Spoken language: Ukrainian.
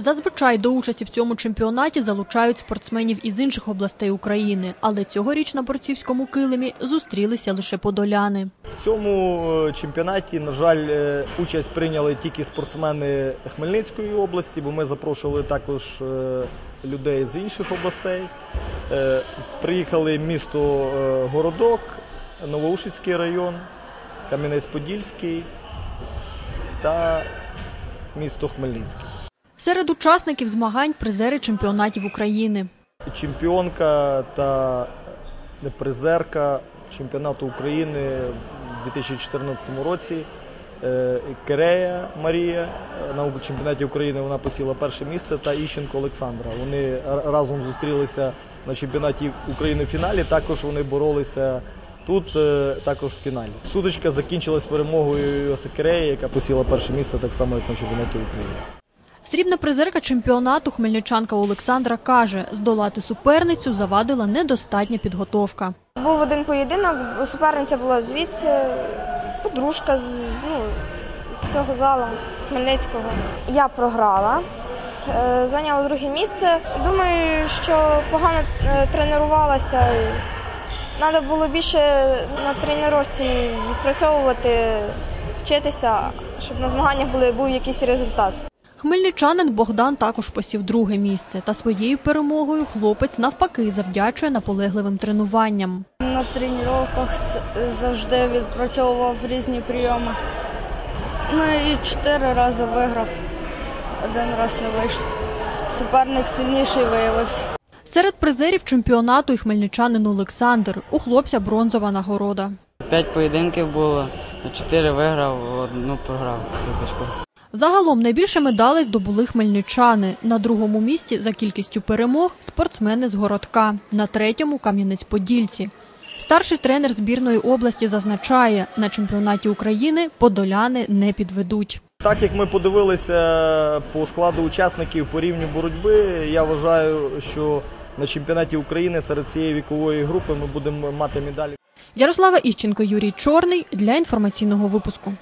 Зазвичай до участі в цьому чемпіонаті залучають спортсменів із інших областей України, але цьогоріч на борцівському килимі зустрілися лише подоляни. В цьому е, чемпіонаті, на жаль, е, участь прийняли тільки спортсмени Хмельницької області, бо ми запрошували також е, людей з інших областей. Приїхали місто Городок, Новоушицький район, Кам'янець-Подільський та місто Хмельницький. Серед учасників змагань призери чемпіонатів України. Чемпіонка та призерка чемпіонату України в 2014 році. е, Керея Марія е, на чемпіонаті України вона посіла перше місце та Іщенко Олександра. Вони разом зустрілися на чемпіонаті України в фіналі. Також вони боролися тут, е, також в фіналі. Судочка закінчилась перемогою Керея, яка посіла перше місце так само, як на чемпіонаті України. Срібна призерка чемпіонату хмельничанка Олександра каже, здолати суперницю завадила недостатня підготовка. Був один поєдинок, суперниця була звідси, подружка з, ну, з цього залу, з Хмельницького. Я програла, е, зайняла друге місце. Думаю, що погано е, тренувалася. Треба було більше на тренувці відпрацьовувати, вчитися, щоб на змаганнях був якийсь результат. Хмельничанин Богдан також посів друге місце, та своєю перемогою хлопець навпаки завдячує наполегливим тренуванням. На тренуваннях завжди відпрацьовував різні прийоми. Ну і чотири рази виграв. Один раз не вийшло. Суперник сильніший виявився. Серед призерів чемпіонату і хмельничанин Олександр. У хлопця бронзова нагорода. П'ять поєдинків було, чотири виграв, одну програв сутичку. Загалом найбільше медалей здобули хмельничани. На другому місці за кількістю перемог спортсмени з городка, на третьому Кам'янець-Подільці. Старший тренер збірної області зазначає, на чемпіонаті України подоляни не підведуть. Так як ми подивилися по складу учасників по рівню боротьби, я вважаю, що на чемпіонаті України серед цієї вікової групи ми будемо мати медалі. Ярослава Іщенко, Юрій Чорний для інформаційного випуску.